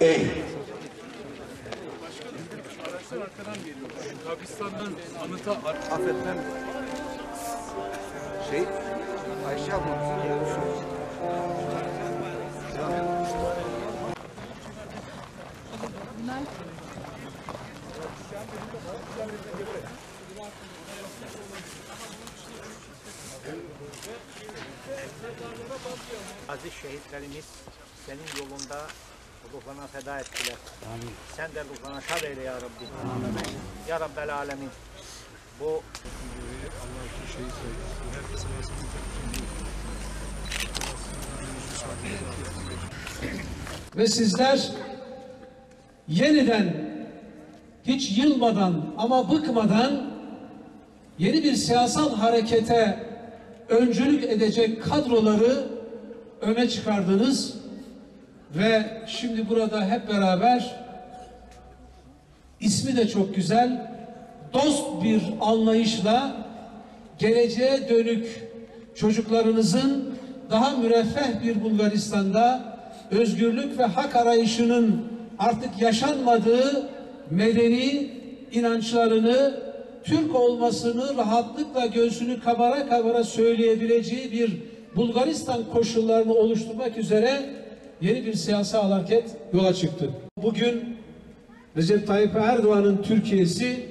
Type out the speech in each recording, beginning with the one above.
Ey! arkadan geliyor. Kabristan'dan anıta Affetmem. Şey, Ayşe yavrusu. Aziz şehitlerimiz senin yolunda ruhlarına feda ettiler. Sen de ruhlarına şad eyle ya Rabbi. Ya Rabbel Alemin. Bu ve sizler yeniden hiç yılmadan ama bıkmadan yeni bir siyasal harekete öncülük edecek kadroları öne çıkardınız ve şimdi burada hep beraber ismi de çok güzel dost bir anlayışla geleceğe dönük çocuklarınızın daha müreffeh bir Bulgaristan'da özgürlük ve hak arayışının artık yaşanmadığı medeni inançlarını Türk olmasını rahatlıkla göğsünü kabara kabara söyleyebileceği bir Bulgaristan koşullarını oluşturmak üzere yeni bir siyasi hareket yola çıktı. Bugün Recep Tayyip Erdoğan'ın Türkiye'si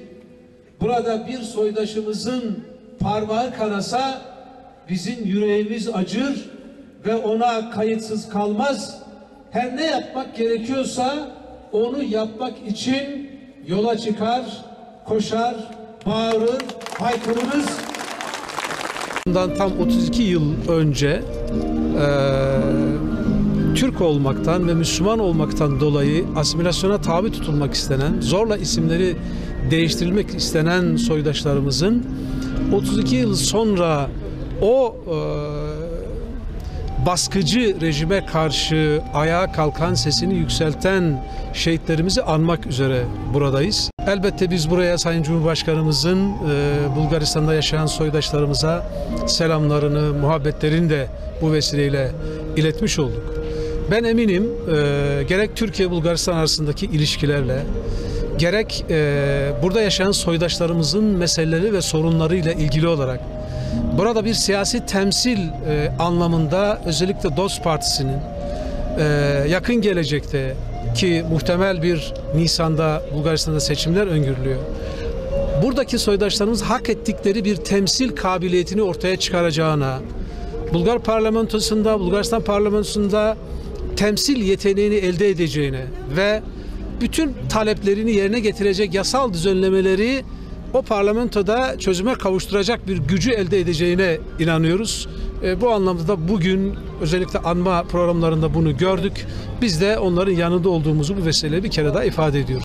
burada bir soydaşımızın parmağı kanasa bizim yüreğimiz acır ve ona kayıtsız kalmaz. Her ne yapmak gerekiyorsa onu yapmak için yola çıkar, koşar, bağırır, haykırırız. Bundan tam 32 yıl önce eee, Türk olmaktan ve Müslüman olmaktan dolayı asimilasyona tabi tutulmak istenen, zorla isimleri değiştirilmek istenen soydaşlarımızın 32 yıl sonra o eee, baskıcı rejime karşı ayağa kalkan sesini yükselten şehitlerimizi anmak üzere buradayız. Elbette biz buraya Sayın Cumhurbaşkanımızın e, Bulgaristan'da yaşayan soydaşlarımıza selamlarını, muhabbetlerini de bu vesileyle iletmiş olduk. Ben eminim e, gerek Türkiye-Bulgaristan arasındaki ilişkilerle gerek e, burada yaşayan soydaşlarımızın meseleleri ve sorunlarıyla ilgili olarak burada bir siyasi temsil e, anlamında özellikle DOS Partisi'nin e, yakın gelecekte ki muhtemel bir Nisan'da Bulgaristan'da seçimler öngörülüyor. Buradaki soydaşlarımız hak ettikleri bir temsil kabiliyetini ortaya çıkaracağına, Bulgar parlamentosunda, Bulgaristan parlamentosunda temsil yeteneğini elde edeceğine ve bütün taleplerini yerine getirecek yasal düzenlemeleri o parlamentoda çözüme kavuşturacak bir gücü elde edeceğine inanıyoruz. E, bu anlamda da bugün özellikle anma programlarında bunu gördük. Biz de onların yanında olduğumuzu bu vesileyle bir kere daha ifade ediyoruz.